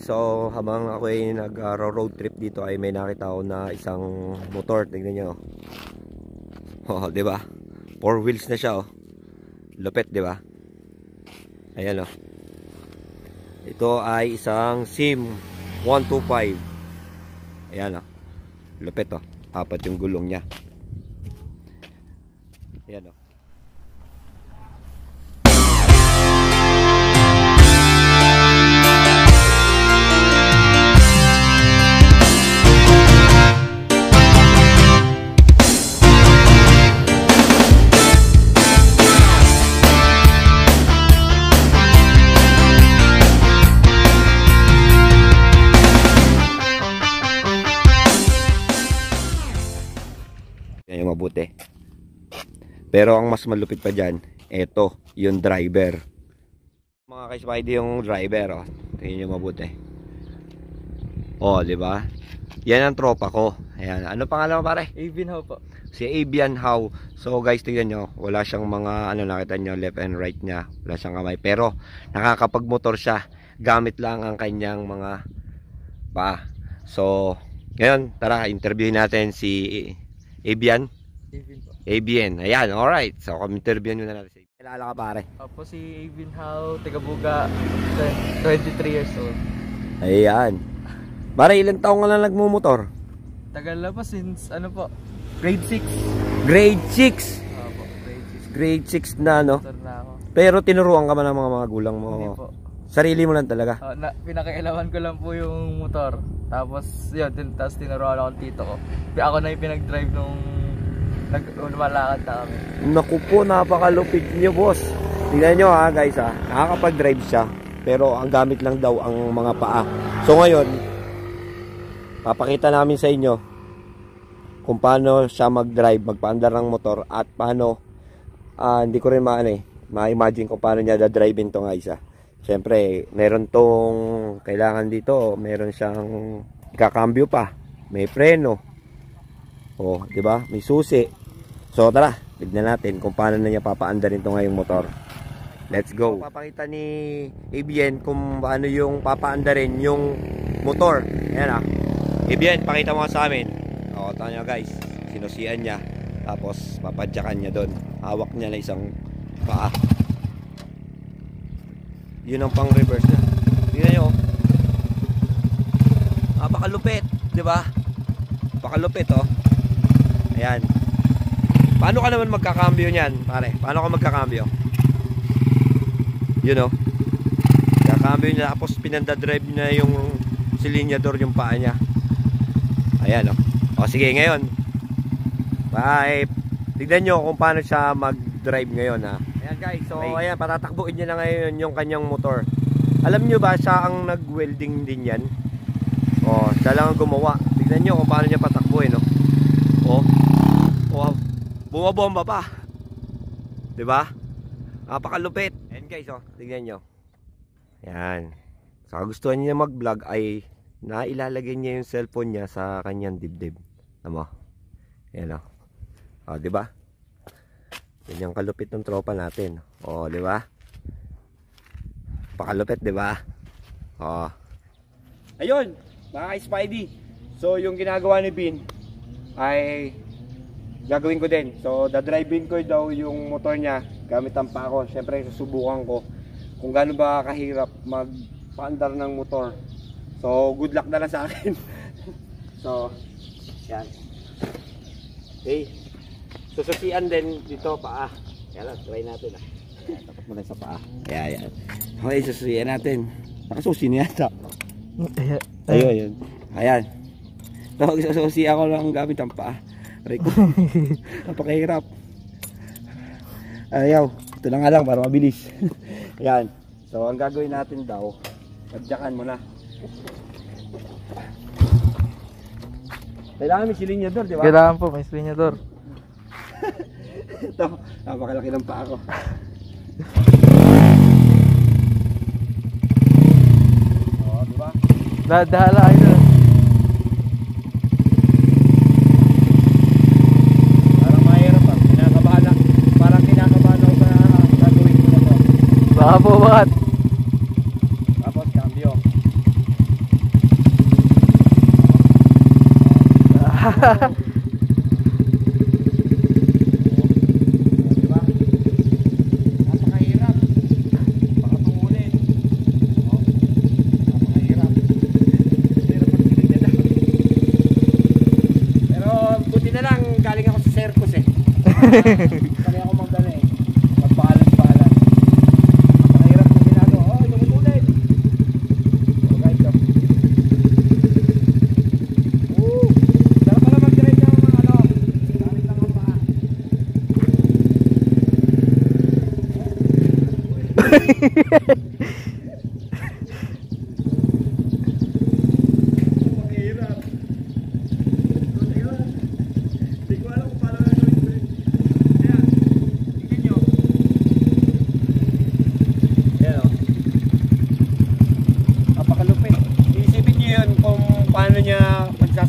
So habang ako ay nag-road trip dito ay may nakita ako na isang motor. Tingnan nyo. Oh, di ba? Four wheels na siya, oh. Lupet, di ba? Ayan, oh. Ito ay isang SIM 125. Ayan, oh. Lupet, oh. Apat yung gulong niya. Ayan, oh. Pero ang mas malupit pa dyan, eto, yung driver. Mga ka-spidey yung driver, oh. Tingnan nyo mabuti. Oh, di ba? Yan ang tropa ko. Ayan. Ano pangalan mo pare? Avin How po. Si Avian How. So guys, tingnan nyo. Wala siyang mga, ano nakita nyo, left and right niya. Wala siyang kamay. Pero, nakakapagmotor siya. Gamit lang ang kanyang mga pa. So, ngayon, tara, interviewin natin si Avian. Avin po. ABN. Ayan, alright. So, kami-interview na natin. Kilala ka pare. Ako si Avin How, Tigabuga, 23 years old. Ayan. Pare, ilang taong ka na nagmumotor? Tagal na po since ano po, grade 6. Grade 6. Opo, grade Grade 6 na, no? 6. Motor na ako. Pero tinuruan ka ba ng mga magulang mo? Hindi po. Sarili mo lang talaga. Oh, na, pinakailawan ko lang po yung motor. Tapos, yun, tin, tapos tinuruan ako ng tito ko. Ako na yung pinag-drive nung nag lumalakad na kami. Naku po, napakalupit niyo, boss. Tingnan nyo ha, guys ha. Nakakapag-drive siya. Pero ang gamit lang daw ang mga paa. So ngayon, papakita namin sa inyo kung paano siya mag-drive, magpaandar ng motor at paano, ah, hindi ko rin maano eh, ma-imagine kung paano niya da-drive to nga isa. Siyempre, meron tong kailangan dito, meron siyang kakambyo pa, may preno. Oh, 'di ba? May susi. So tara, tignan natin kung paano na niya papaandarin to ngayong motor. Let's go. Papakita ni ABN kung paano yung papaandarin yung motor. Ayan ah. ABN, pakita mo sa amin. O, ito nyo guys. Sinusian niya. Tapos, papadyakan niya doon. Hawak niya na isang paa. Yun ang pang reverse niya. Tingnan nyo. oh. Napakalupit. Di ba? Napakalupit oh. Ayan. Paano ka naman magkakambyo niyan, pare? Paano ka magkakambyo? You know? Kakambyo niya tapos pinanda-drive niya yung silinyador yung paa niya. Ayan oh. O sige ngayon. Bye. Tignan nyo kung paano siya mag-drive ngayon ha. Ayan guys, so ayan patatakbuin niya na ngayon yung kanyang motor. Alam nyo ba siya ang nag-welding din yan? O, siya lang ang gumawa. Tignan nyo kung paano niya patakbuhin no. O. Bumabomba pa. 'Di ba? Napakalupit. Ayan guys, oh, tingnan nyo. Yan. Sa gusto niya mag-vlog ay nailalagay niya yung cellphone niya sa kanyang dibdib. Tama. Yan oh. Oh, 'di ba? Yan yung kalupit ng tropa natin. Oh, 'di ba? Pakalupit, 'di ba? Oh. Ayun, mga Spidey. So, yung ginagawa ni Bin ay gagawin ko din. So, dadrivein ko daw yung motor niya gamit ang pa ako. Siyempre, susubukan ko kung gaano ba kahirap magpaandar ng motor. So, good luck na lang sa akin. so, yan. Okay. Sususian din dito paa. Yan lang, try natin ah. Tapat mo lang sa paa. Ayan, ayan. Okay, sususian natin. Nakasusi niya yata. Ayun, ayun. Ayan. Tawag sa susi ako lang gamit ang paa. Ko. Napakahirap. Ayaw. Ito na nga lang para mabilis. Ayan. So, ang gagawin natin daw, padyakan mo na. Kailangan may silinyador, di ba? Kailangan po, may slinyador. Ito, napakalaki ng paa ko. Oo, di ba? Dahala kayo Babuhat. Tapos cambio. Pero buti na lang galing ako sa circus eh.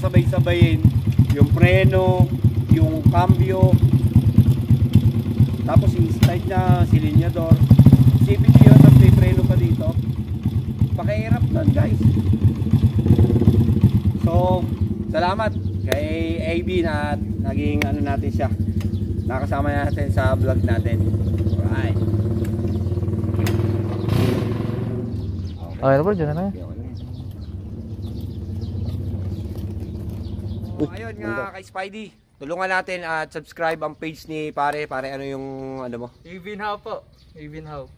magsasabay-sabayin yung preno, yung cambio, tapos i-start na silinyador. Isipin nyo yun, tapos may preno pa dito. Pakihirap nun guys. So, salamat kay AB na naging ano natin siya. Nakasama natin sa vlog natin. Alright. Okay na bro, dyan na. So, ayun nga kay Spidey. Tulungan natin at subscribe ang page ni pare. Pare ano yung ano mo? Even how po. Even how.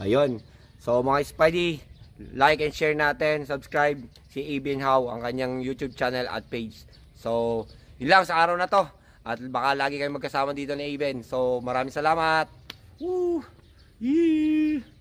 Ayun. So mga Spidey, like and share natin, subscribe si Ibin How, ang kanyang YouTube channel at page. So, yun lang sa araw na to. At baka lagi kayong magkasama dito ni Ibin. So, maraming salamat. Woo! Yeah!